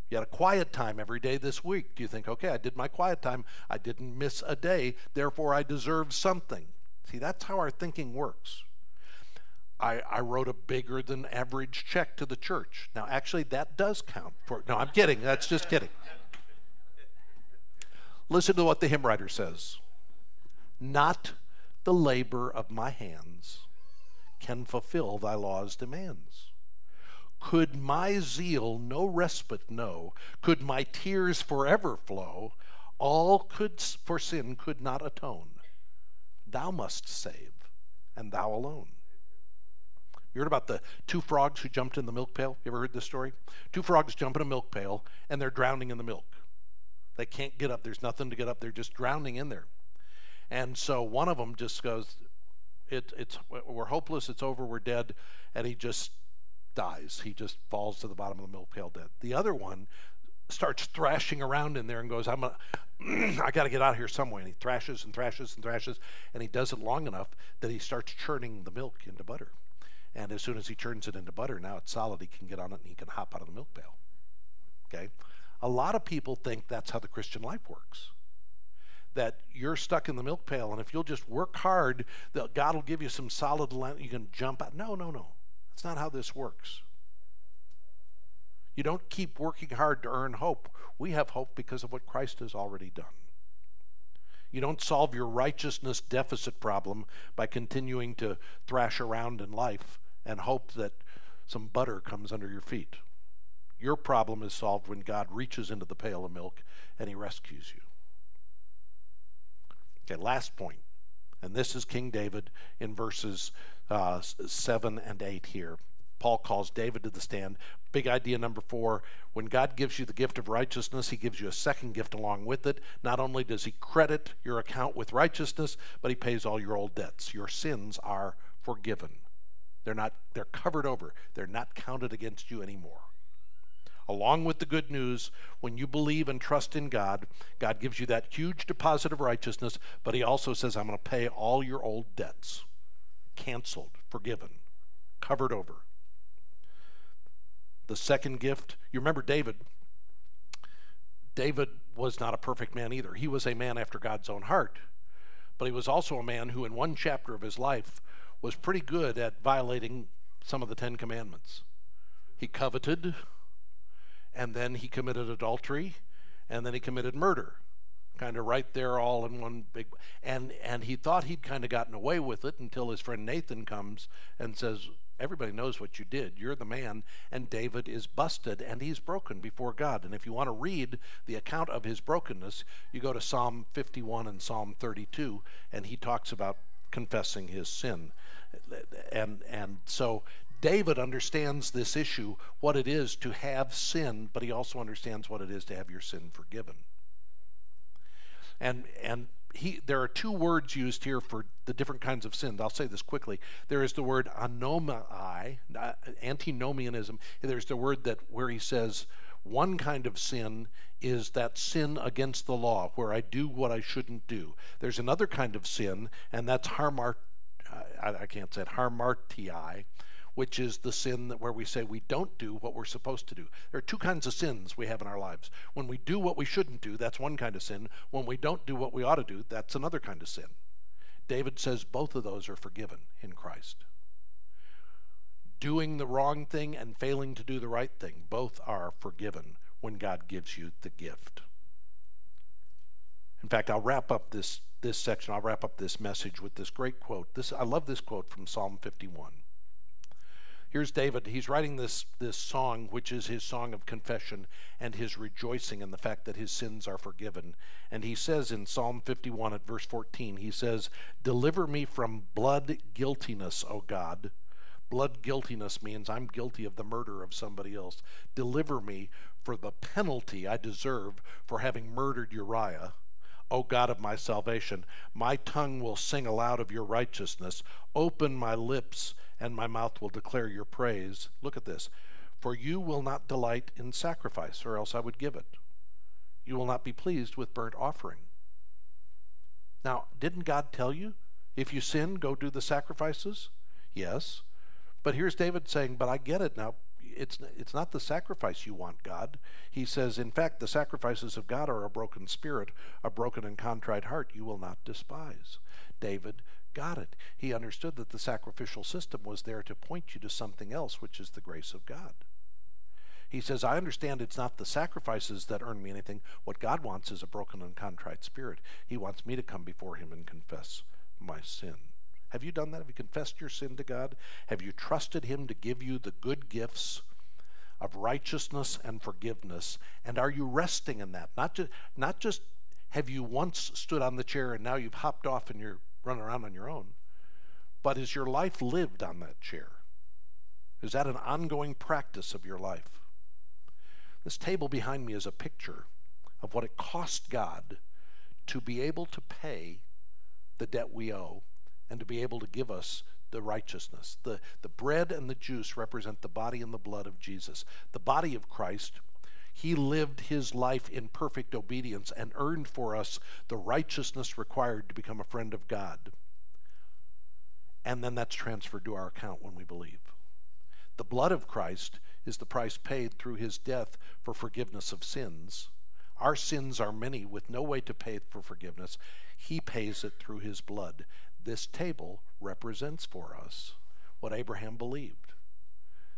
You had a quiet time every day this week. Do you think, okay, I did my quiet time. I didn't miss a day. Therefore, I deserve something. See, that's how our thinking works. I, I wrote a bigger than average check to the church. Now, actually, that does count for. No, I'm kidding. That's just kidding. Listen to what the hymn writer says not the labor of my hands can fulfill thy law's demands. Could my zeal no respite know, could my tears forever flow, all could for sin could not atone. Thou must save, and thou alone. You heard about the two frogs who jumped in the milk pail? You ever heard this story? Two frogs jump in a milk pail and they're drowning in the milk. They can't get up. There's nothing to get up. They're just drowning in there. And so one of them just goes, it, it's we're hopeless, it's over, we're dead, and he just dies. He just falls to the bottom of the milk pail dead. The other one starts thrashing around in there and goes, I'm a, [clears throat] I got to get out of here some way. And he thrashes and thrashes and thrashes, and he does it long enough that he starts churning the milk into butter. And as soon as he churns it into butter, now it's solid. He can get on it and he can hop out of the milk pail. Okay? A lot of people think that's how the Christian life works that you're stuck in the milk pail, and if you'll just work hard, that God will give you some solid land. You can jump out. No, no, no. That's not how this works. You don't keep working hard to earn hope. We have hope because of what Christ has already done. You don't solve your righteousness deficit problem by continuing to thrash around in life and hope that some butter comes under your feet. Your problem is solved when God reaches into the pail of milk and he rescues you. Okay, last point. And this is King David in verses uh, 7 and 8 here. Paul calls David to the stand. Big idea number four when God gives you the gift of righteousness, he gives you a second gift along with it. Not only does he credit your account with righteousness, but he pays all your old debts. Your sins are forgiven. They're not they're covered over. They're not counted against you anymore. Along with the good news, when you believe and trust in God, God gives you that huge deposit of righteousness, but he also says I'm going to pay all your old debts. Canceled, forgiven, covered over. The second gift, you remember David. David was not a perfect man either. He was a man after God's own heart. But he was also a man who, in one chapter of his life, was pretty good at violating some of the Ten Commandments. He coveted, and then he committed adultery, and then he committed murder. Kind of right there, all in one big. And and he thought he'd kind of gotten away with it until his friend Nathan comes and says, Everybody knows what you did. You're the man. And David is busted and he's broken before God. And if you want to read the account of his brokenness, you go to Psalm 51 and Psalm 32, and he talks about confessing his sin. And, and so David understands this issue, what it is to have sin, but he also understands what it is to have your sin forgiven. And, and he, there are two words used here for the different kinds of sins. I'll say this quickly. There is the word anomai, uh, antinomianism. There's the word that where he says one kind of sin is that sin against the law, where I do what I shouldn't do. There's another kind of sin, and that's harmart. Uh, I, I can't say it. Hamartii, which is the sin that where we say we don't do what we're supposed to do. There are two kinds of sins we have in our lives. When we do what we shouldn't do, that's one kind of sin. When we don't do what we ought to do, that's another kind of sin. David says both of those are forgiven in Christ. Doing the wrong thing and failing to do the right thing, both are forgiven when God gives you the gift. In fact, I'll wrap up this, this section, I'll wrap up this message with this great quote. This I love this quote from Psalm 51 here's David. He's writing this, this song, which is his song of confession and his rejoicing in the fact that his sins are forgiven. And he says in Psalm 51 at verse 14, he says, Deliver me from blood guiltiness, O God. Blood guiltiness means I'm guilty of the murder of somebody else. Deliver me for the penalty I deserve for having murdered Uriah. O God of my salvation, my tongue will sing aloud of your righteousness. Open my lips and my mouth will declare your praise. Look at this. For you will not delight in sacrifice, or else I would give it. You will not be pleased with burnt offering. Now, didn't God tell you? If you sin, go do the sacrifices? Yes. But here's David saying, But I get it now. It's, it's not the sacrifice you want, God. He says, In fact, the sacrifices of God are a broken spirit, a broken and contrite heart you will not despise. David got it. He understood that the sacrificial system was there to point you to something else, which is the grace of God. He says, I understand it's not the sacrifices that earn me anything. What God wants is a broken and contrite spirit. He wants me to come before Him and confess my sin. Have you done that? Have you confessed your sin to God? Have you trusted Him to give you the good gifts of righteousness and forgiveness? And are you resting in that? Not just, not just have you once stood on the chair and now you've hopped off and you're run around on your own, but is your life lived on that chair? Is that an ongoing practice of your life? This table behind me is a picture of what it cost God to be able to pay the debt we owe and to be able to give us the righteousness. The, the bread and the juice represent the body and the blood of Jesus. The body of Christ, he lived his life in perfect obedience and earned for us the righteousness required to become a friend of God. And then that's transferred to our account when we believe. The blood of Christ is the price paid through his death for forgiveness of sins. Our sins are many with no way to pay for forgiveness. He pays it through his blood. This table represents for us what Abraham believed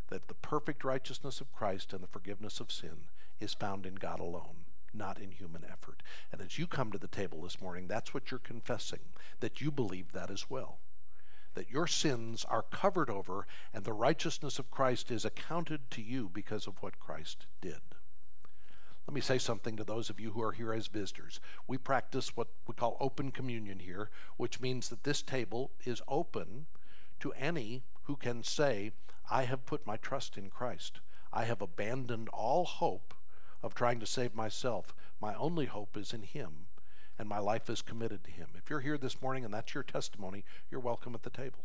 that the perfect righteousness of Christ and the forgiveness of sin is found in God alone, not in human effort. And as you come to the table this morning, that's what you're confessing, that you believe that as well. that your sins are covered over and the righteousness of Christ is accounted to you because of what Christ did. Let me say something to those of you who are here as visitors. We practice what we call open communion here, which means that this table is open to any who can say, I have put my trust in Christ. I have abandoned all hope of trying to save myself. My only hope is in Him, and my life is committed to Him. If you're here this morning and that's your testimony, you're welcome at the table.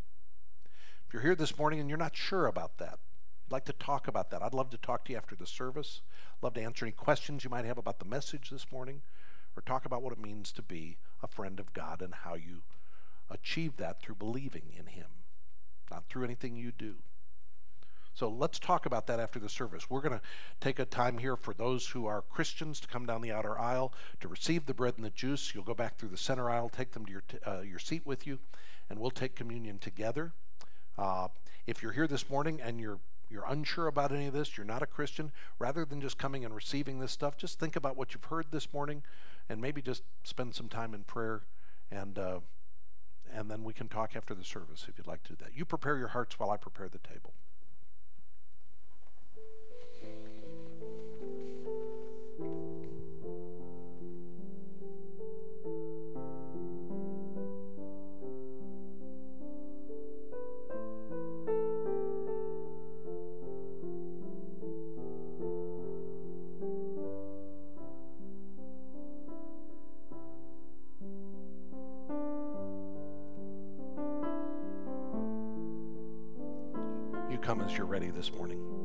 If you're here this morning and you're not sure about that, I'd like to talk about that. I'd love to talk to you after the service. Love to answer any questions you might have about the message this morning, or talk about what it means to be a friend of God and how you achieve that through believing in Him, not through anything you do. So let's talk about that after the service. We're going to take a time here for those who are Christians to come down the outer aisle to receive the bread and the juice. You'll go back through the center aisle, take them to your, uh, your seat with you, and we'll take communion together. Uh, if you're here this morning and you're you're unsure about any of this, you're not a Christian, rather than just coming and receiving this stuff, just think about what you've heard this morning and maybe just spend some time in prayer and uh, and then we can talk after the service if you'd like to do that. You prepare your hearts while I prepare the table. Come as you're ready this morning.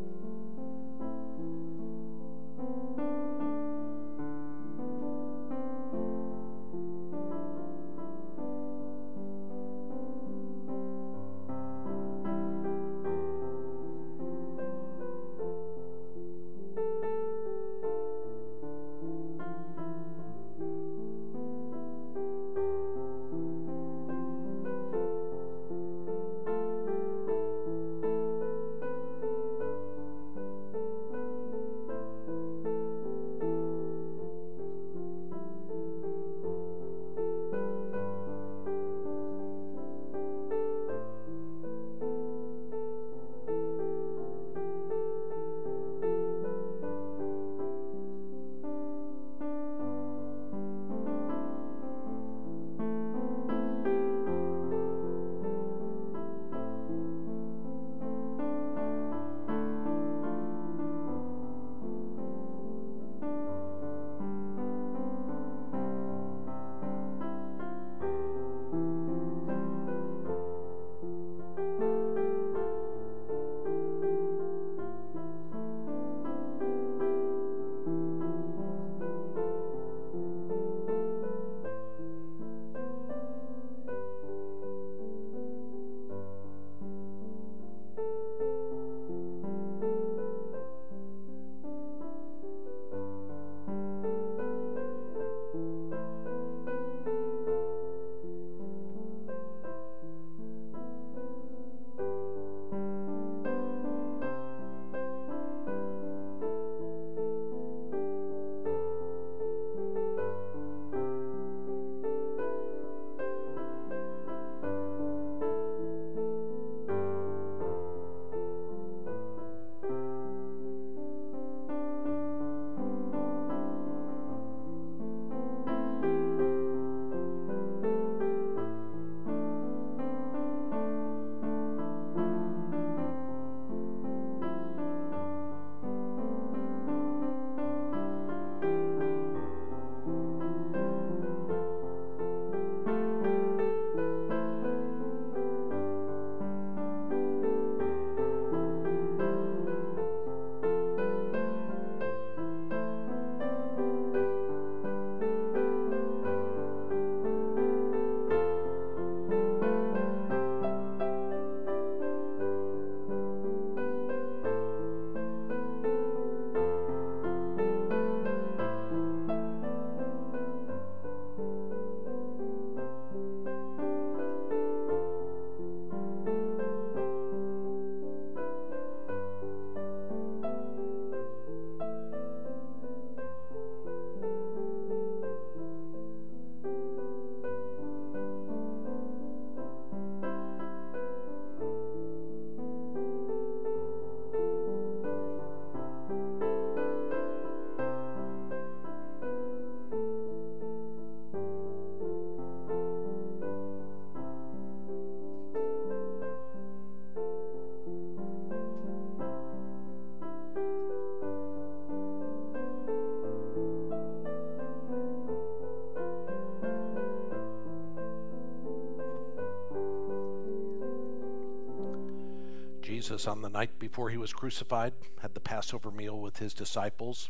Jesus, on the night before he was crucified, had the Passover meal with his disciples.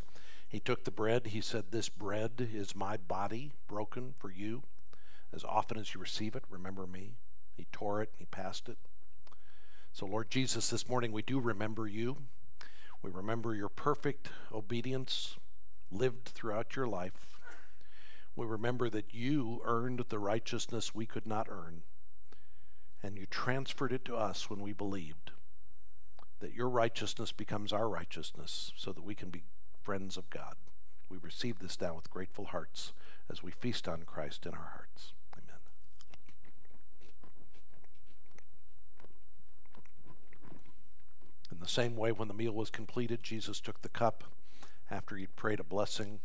He took the bread. He said, This bread is my body broken for you. As often as you receive it, remember me. He tore it, and he passed it. So, Lord Jesus, this morning we do remember you. We remember your perfect obedience lived throughout your life. We remember that you earned the righteousness we could not earn, and you transferred it to us when we believed that your righteousness becomes our righteousness so that we can be friends of God. We receive this now with grateful hearts as we feast on Christ in our hearts. Amen. In the same way, when the meal was completed, Jesus took the cup after he'd prayed a blessing.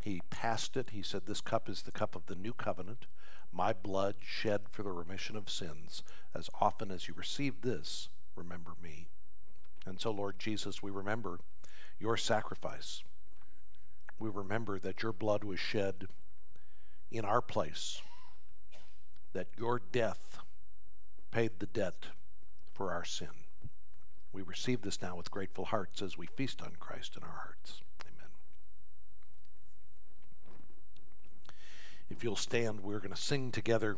He passed it. He said, This cup is the cup of the new covenant, my blood shed for the remission of sins. As often as you receive this, remember me. And so, Lord Jesus, we remember your sacrifice. We remember that your blood was shed in our place, that your death paid the debt for our sin. We receive this now with grateful hearts as we feast on Christ in our hearts. Amen. If you'll stand, we're going to sing together.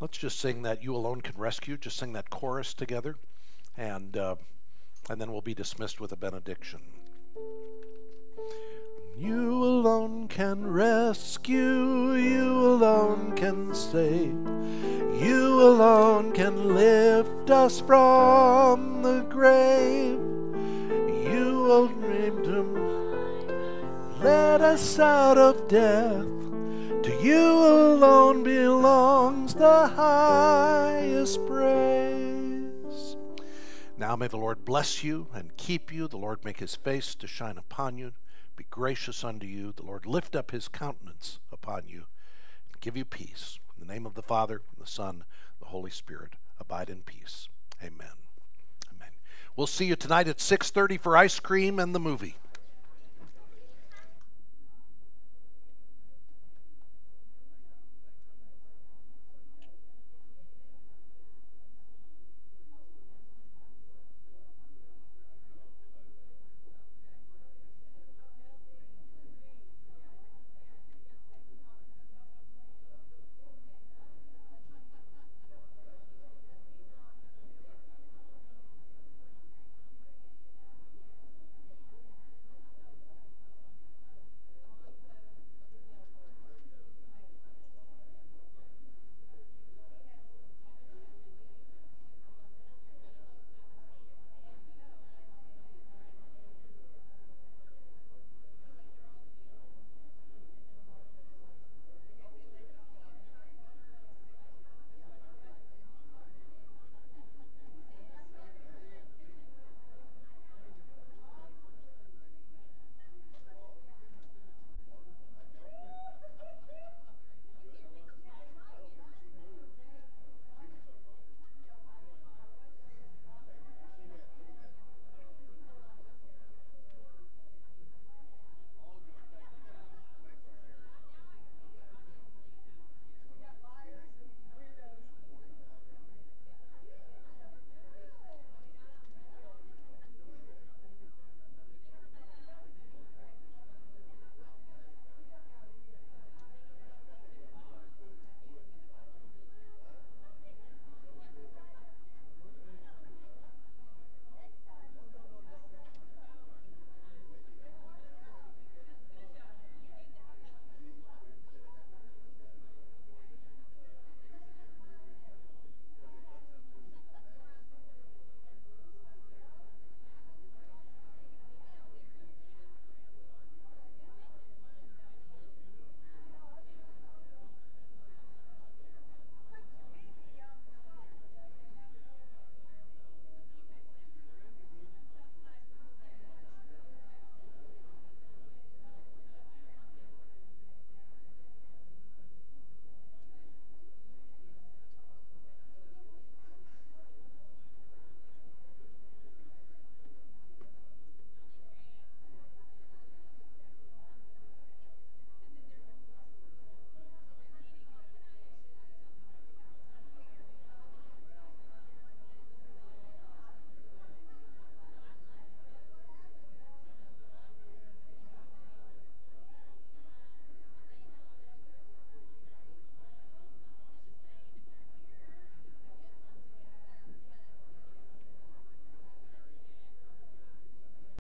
Let's just sing that You Alone Can Rescue. Just sing that chorus together. And. Uh, and then we'll be dismissed with a benediction. You alone can rescue, you alone can save, you alone can lift us from the grave. You alone let us out of death. To you alone belongs the highest praise. Now may the Lord bless you and keep you. The Lord make his face to shine upon you, be gracious unto you. The Lord lift up his countenance upon you and give you peace. In the name of the Father, the Son, the Holy Spirit, abide in peace. Amen. Amen. We'll see you tonight at 6:30 for ice cream and the movie.